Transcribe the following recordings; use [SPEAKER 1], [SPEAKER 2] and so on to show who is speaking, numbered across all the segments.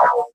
[SPEAKER 1] Oh.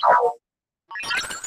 [SPEAKER 1] Thank you.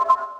[SPEAKER 1] you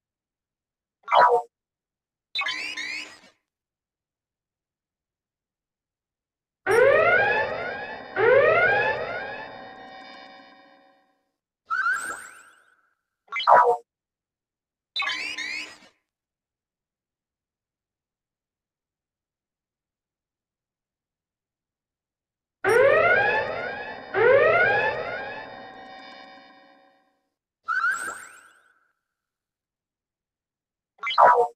[SPEAKER 1] Wow.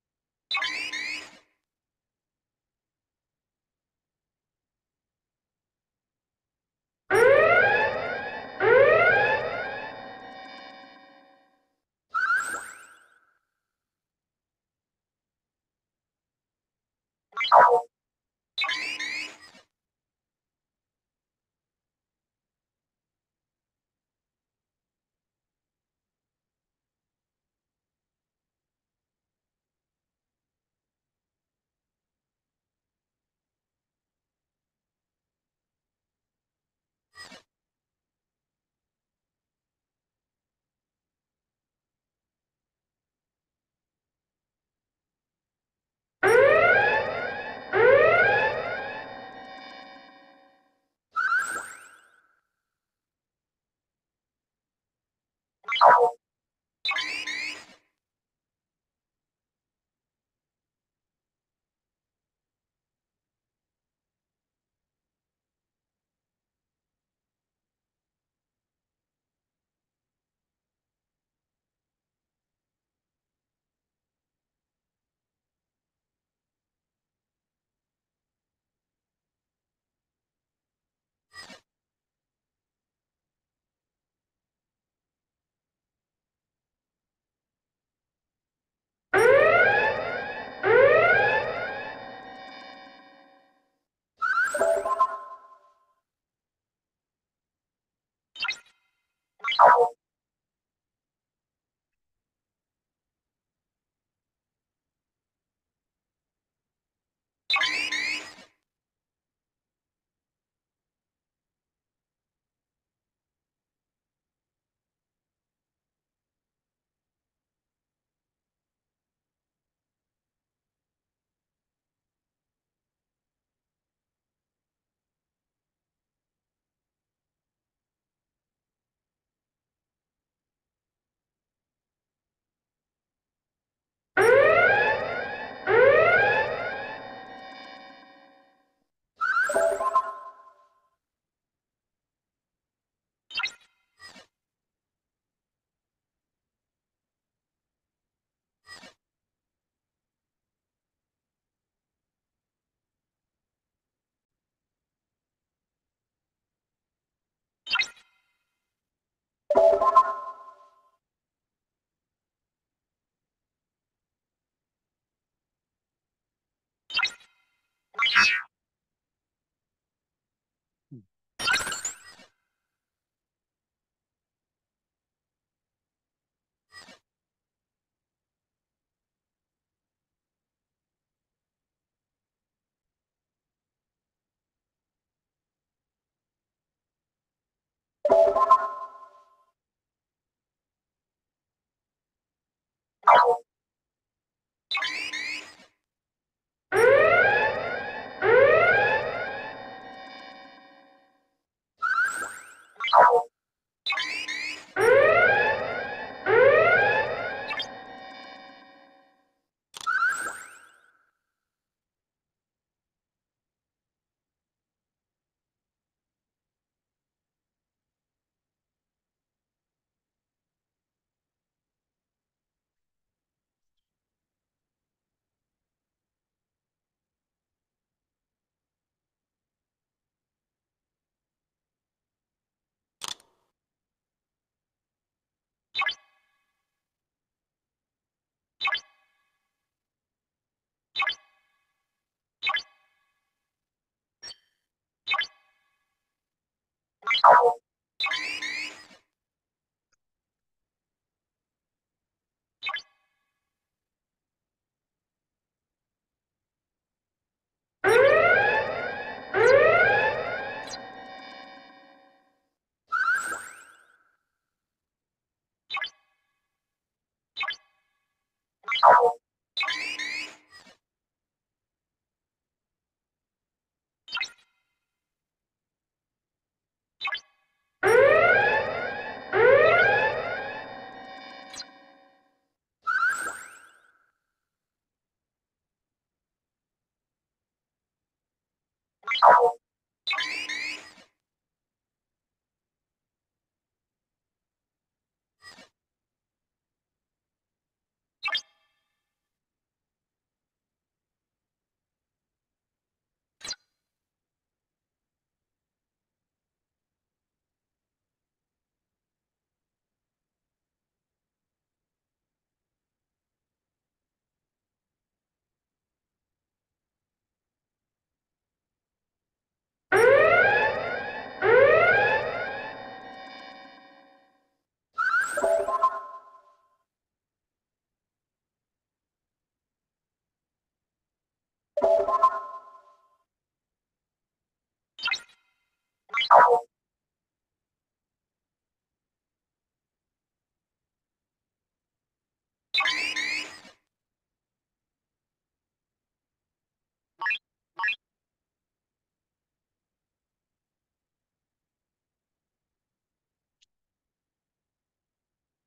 [SPEAKER 1] you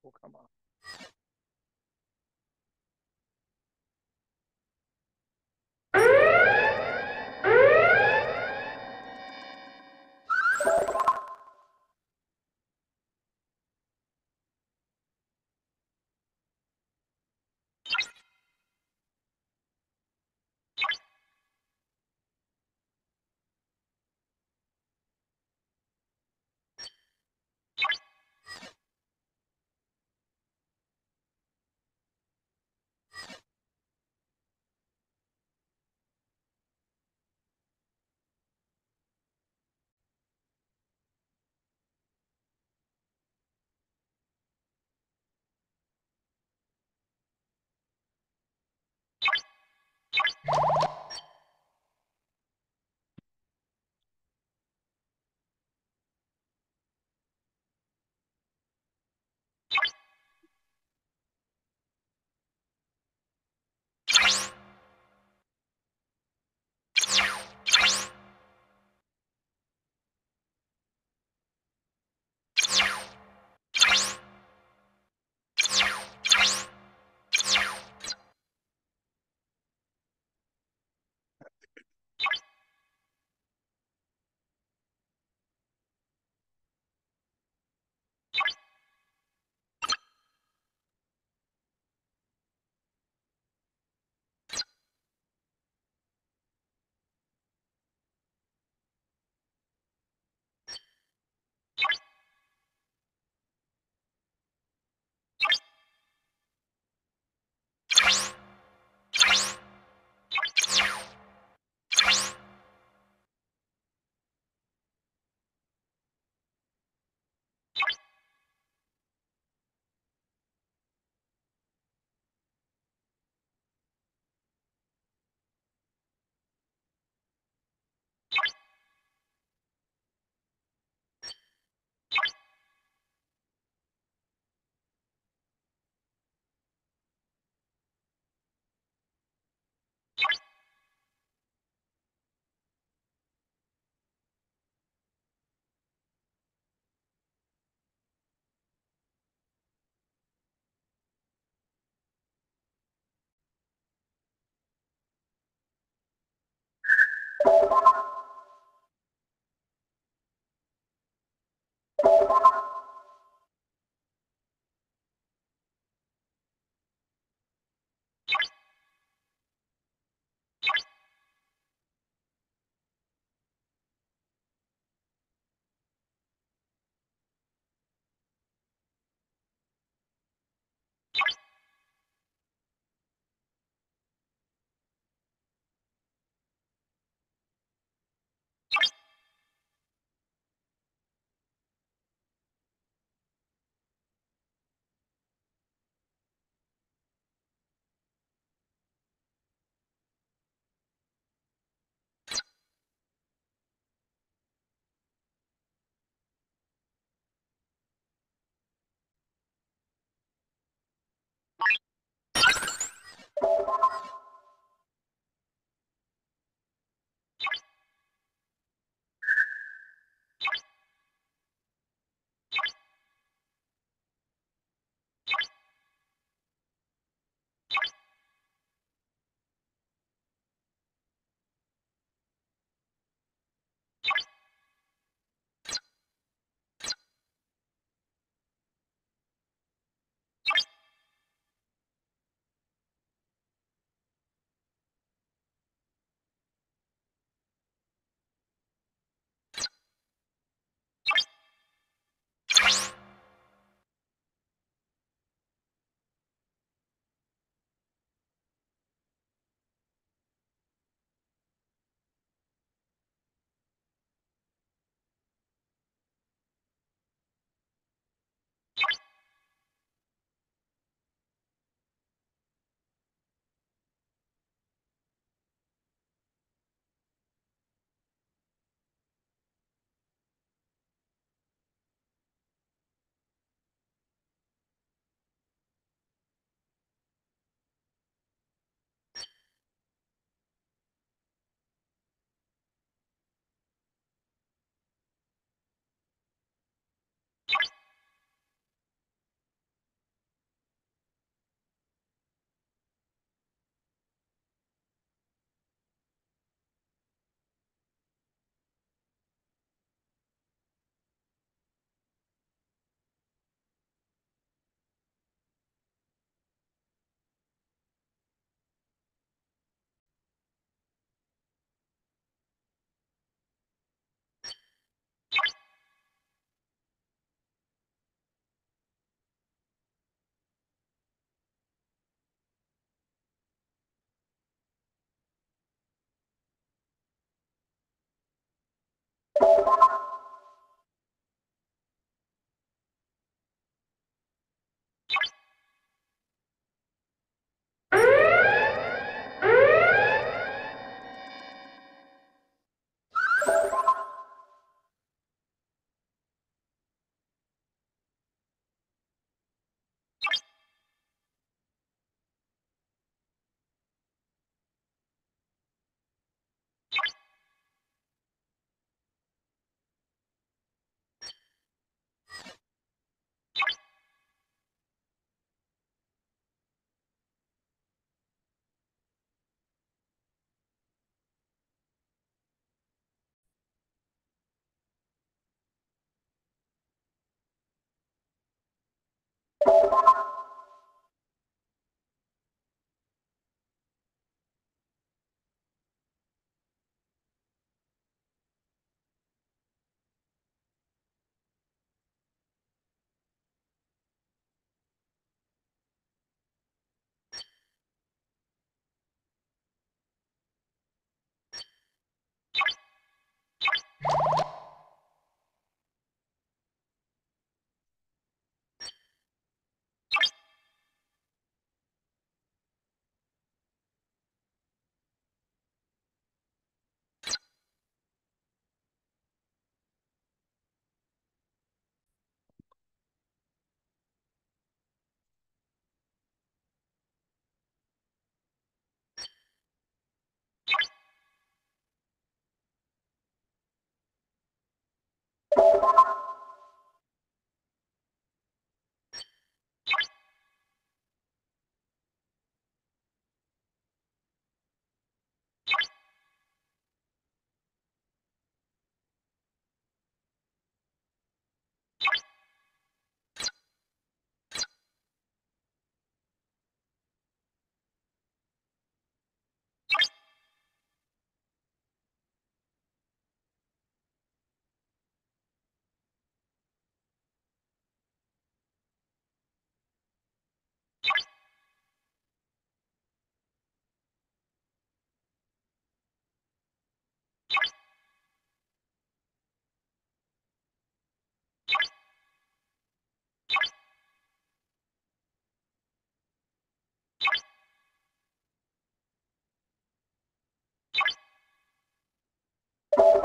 [SPEAKER 1] Oh, come on. you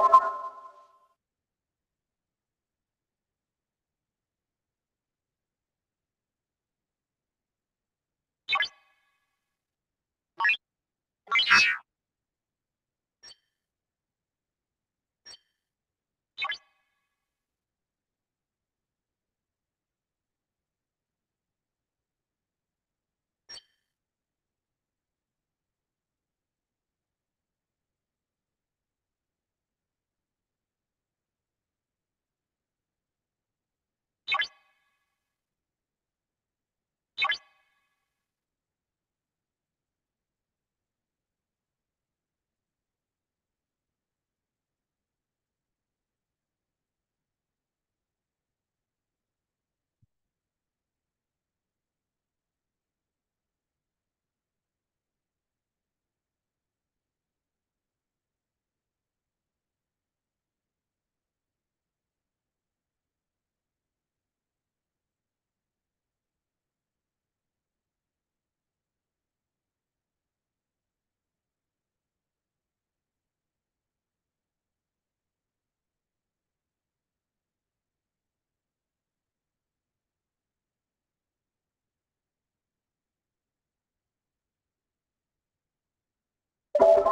[SPEAKER 1] you you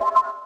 [SPEAKER 1] you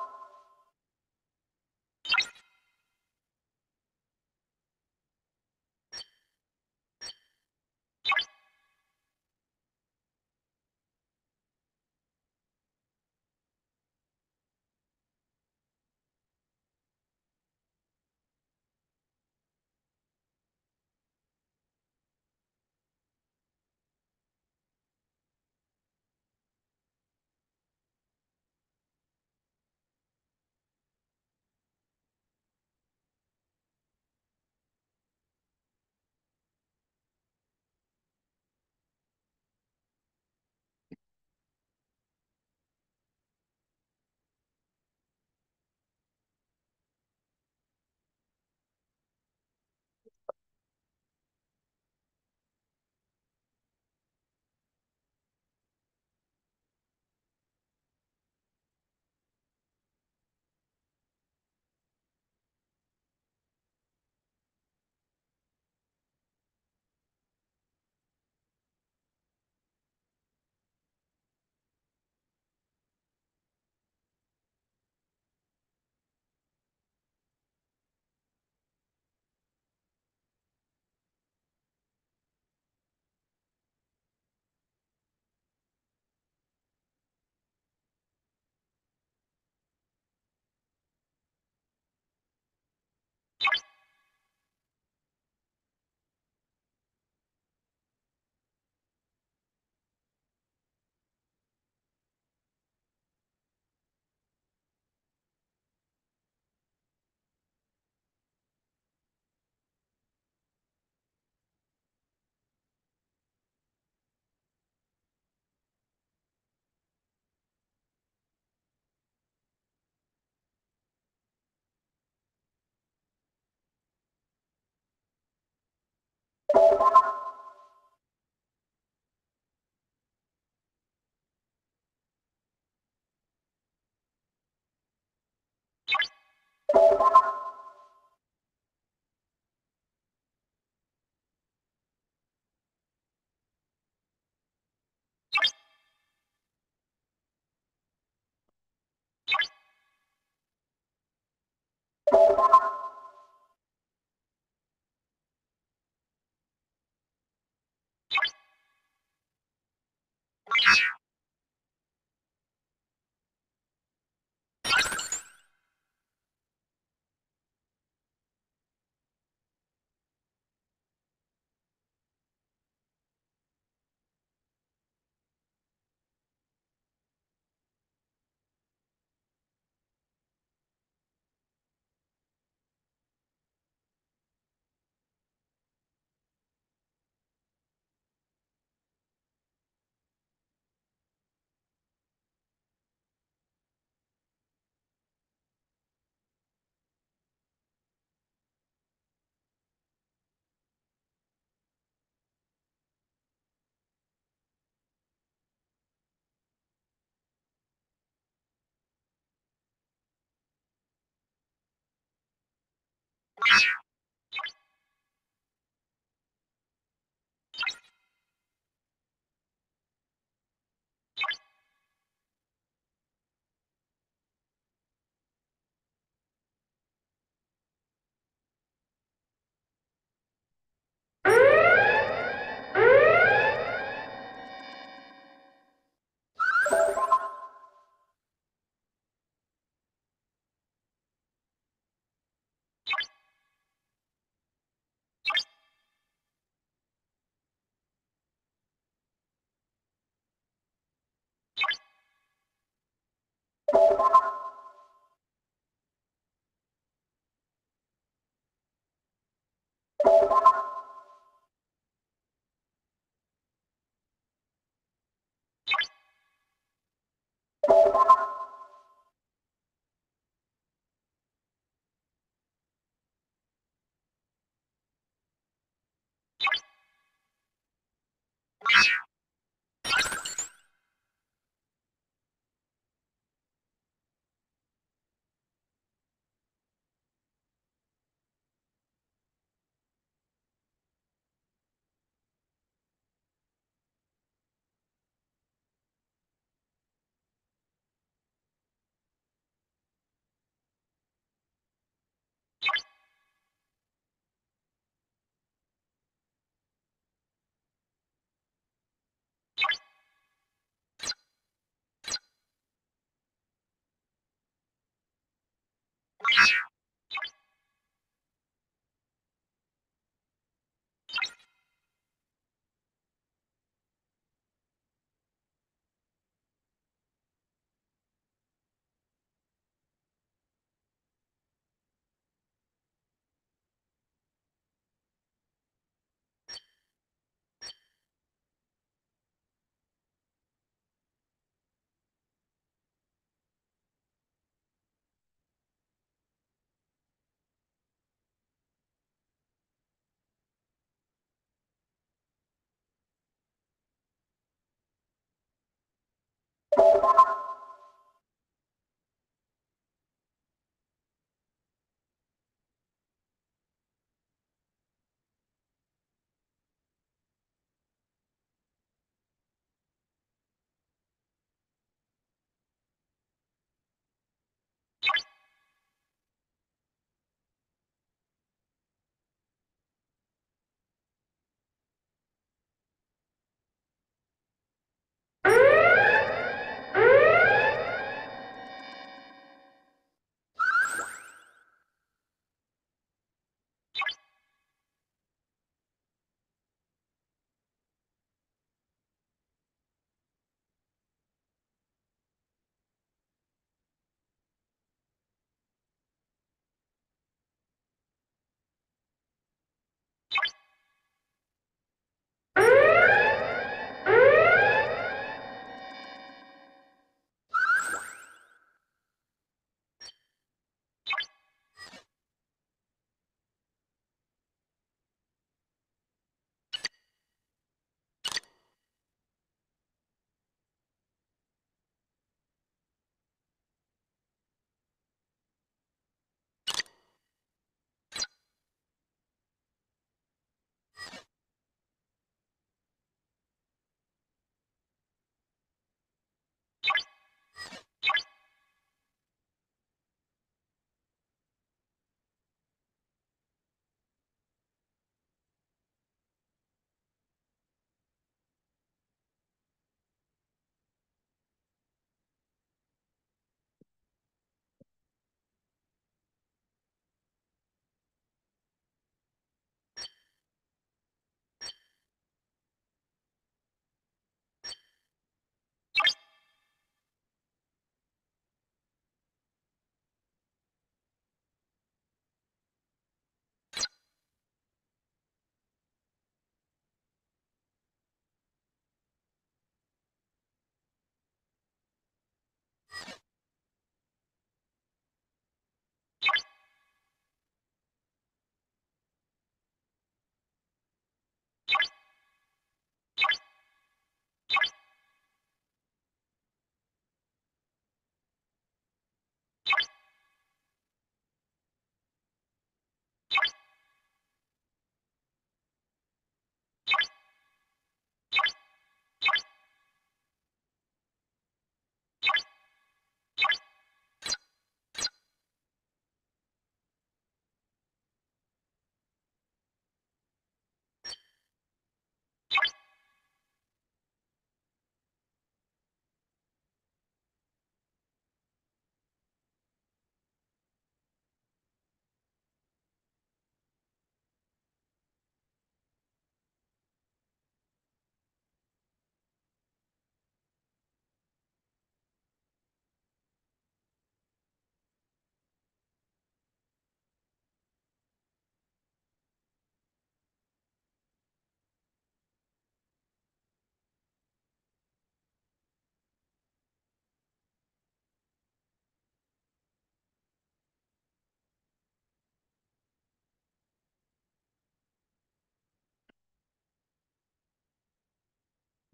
[SPEAKER 1] you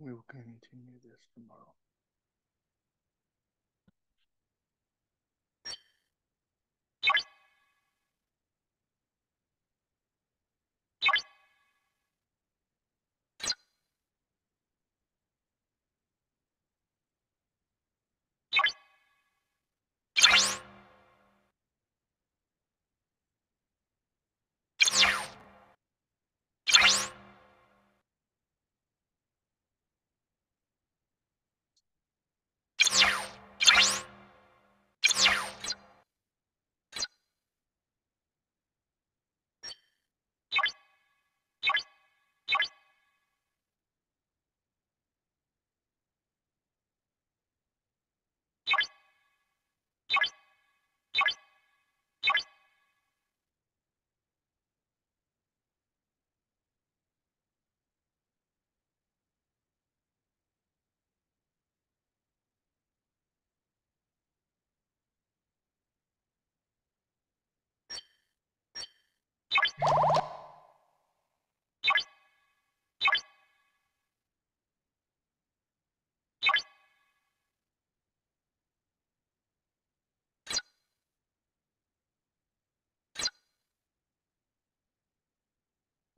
[SPEAKER 1] We will continue this tomorrow.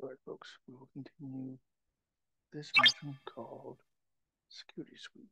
[SPEAKER 1] All right, folks, we will continue this mission called Security Sweep.